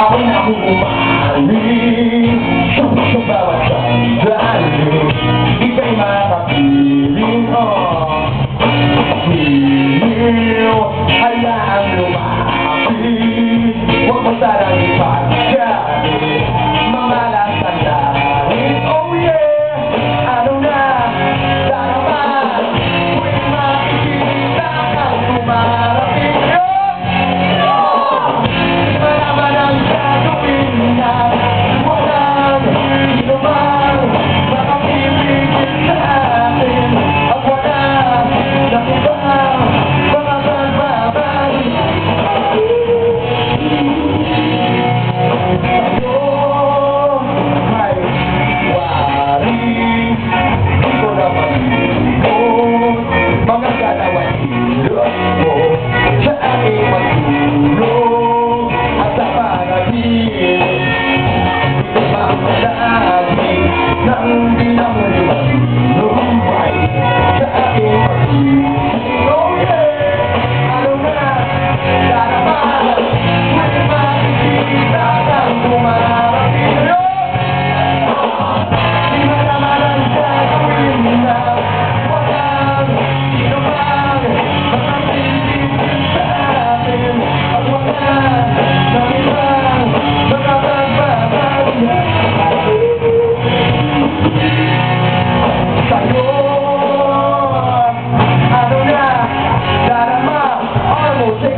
I'm I gần lòng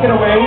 get away.